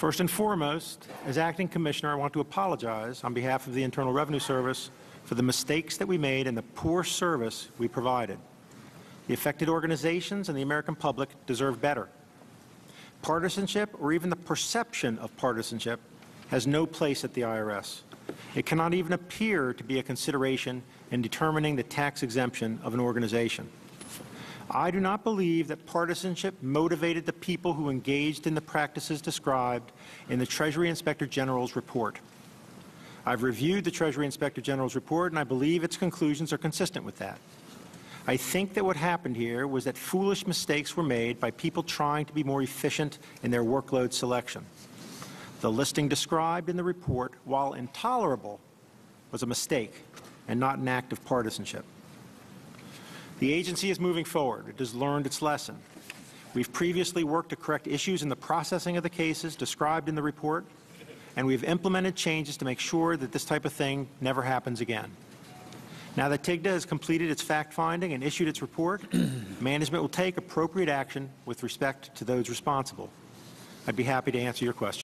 First and foremost, as acting commissioner, I want to apologize on behalf of the Internal Revenue Service for the mistakes that we made and the poor service we provided. The affected organizations and the American public deserve better. Partisanship, or even the perception of partisanship, has no place at the IRS. It cannot even appear to be a consideration in determining the tax exemption of an organization. I do not believe that partisanship motivated the people who engaged in the practices described in the Treasury Inspector General's report. I've reviewed the Treasury Inspector General's report, and I believe its conclusions are consistent with that. I think that what happened here was that foolish mistakes were made by people trying to be more efficient in their workload selection. The listing described in the report, while intolerable, was a mistake and not an act of partisanship. The agency is moving forward. It has learned its lesson. We've previously worked to correct issues in the processing of the cases described in the report, and we've implemented changes to make sure that this type of thing never happens again. Now that TIGTA has completed its fact-finding and issued its report, management will take appropriate action with respect to those responsible. I'd be happy to answer your questions.